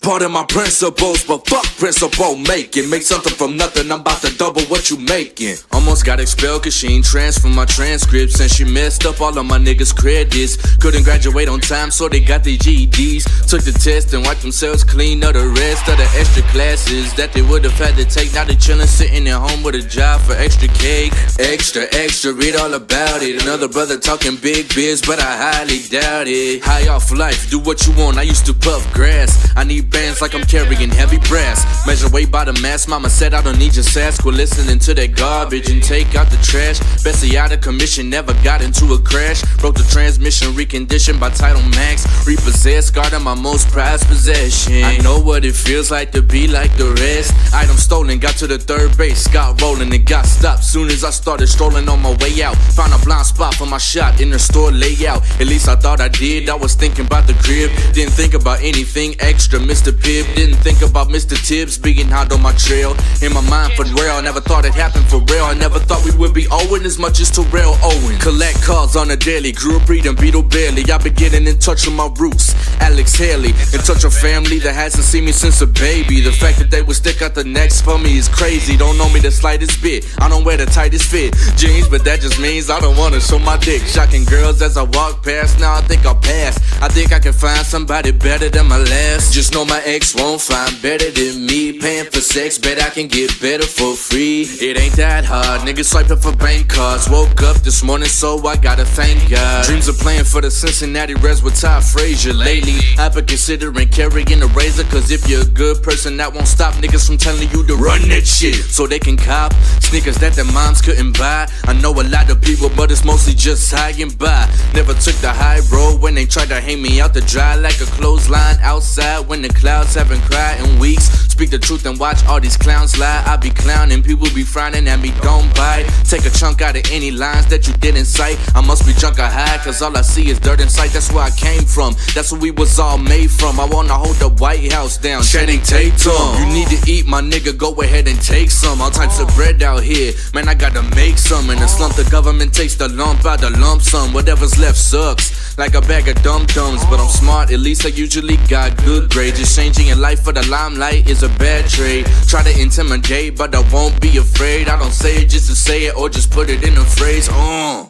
Part of my principles, but fuck principle making. Make something from nothing, I'm about to double what you making. Almost got expelled cause she ain't transfer my transcripts. And she messed up all of my niggas' credits. Couldn't graduate on time, so they got their GEDs. Took the test and wiped themselves clean of the rest of the extra classes that they would have had to take. Now they chillin', sitting at home with a job for extra cake. Extra, extra, read all about it. Another brother talking big biz, but I highly doubt it. High off life, do what you want. I used to puff grass. I need bands like I'm carrying heavy brass. Measure weight by the mass. Mama said I don't need your sass. Quit listening to that garbage and take out the trash. Bessie out of commission, never got into a crash. Broke the transmission, reconditioned by Title Max. Repossessed, guarding my most prized possession. I know what it feels like to be like the rest. Item stolen, got to the third base, got rolling and got stopped. Soon as I started strolling on my way out, found a blind spot for my shot in the store layout. At least I thought I did. I was thinking about the crib, didn't think about anything extra. Mr. Pibb didn't think about Mr. Tibbs being hot on my trail. In my mind for real, never thought it happened for real. I never thought we would be owing as much as Terrell Owen. Collect calls on a daily, grew up reading Beetle Bailey. I've been getting in touch with my roots. Alex Haley, in touch with family that hasn't seen me since a baby. The fact that they would stick out the necks for me is crazy. Don't know me the slightest bit. I don't wear the tightest fit jeans, but that just means I don't wanna show my dick. Shocking girls as I walk past. Now I think I'll pass. I think I can find somebody better than my last. Just know my ex won't find better than me. Paying for sex, bet I can get better for free. It ain't that hard. Niggas swiping for bank cards. Woke up this morning, so I gotta thank God. Dreams of playing for the Cincinnati Reds with Ty Frazier. Lately, I've been considering carrying a razor. Cause if you're a good person, that won't stop niggas from telling you to run that shit. So they can cop sneakers that their moms couldn't buy. I know a lot of people, but it's mostly just high by. Never took the high road when they tried to hang me out to dry like a clothesline outside when the clouds haven't cried in weeks. Speak the truth and watch all these clowns lie. I be clowning, people be frowning at me, don't bite. Take a chunk out of any lines that you didn't cite. I must be drunk or high, cause all I see is dirt in sight. That's where I came from, that's where we was all made from. I wanna hold the White House down, Channing Tatum. You need to eat, my nigga, go ahead and take some. All types of bread out here, man, I gotta make some. In the slump, the government takes the lump out the lump sum. Whatever's left sucks, like a bag of dum dums. But I'm smart, at least I usually got good grades. Just changing your life for the limelight is a bad trade. Try to intimidate, but I won't be afraid. I don't say it just to say it or just put it in a phrase. Uh.